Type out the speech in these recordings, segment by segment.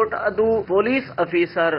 Kot Addu police officer,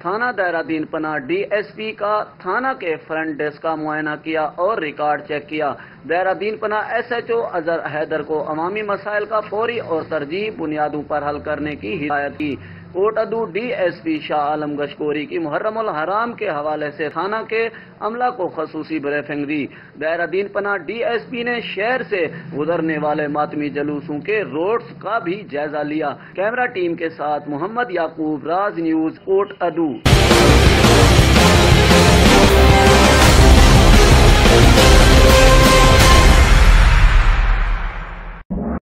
थाना देहरादीन पना DSP का थाना के फ्रंट डेस्क का मुआयना किया और रिकॉर्ड चेक किया। देहरादीन पना एसएचओ अजहर हैदर को अवामी मसाइल का फौरी और तरजीह बुनियादों पर हल करने की हिदायत की। कोटअदू डीएसपी शाह आलम गशकोरी की मुहर्रम हराम के हवाले से थाना के अमला को खसूसी ब्रीफिंग दी। देहरादीन पना डीएसपी ने शहर से गुजरने वाले मातमी जलूसों के रोड्स का भी जायजा लिया। कैमरा टीम के साथ मोहम्मद याकूब, राज न्यूज़, कोट अदू। Música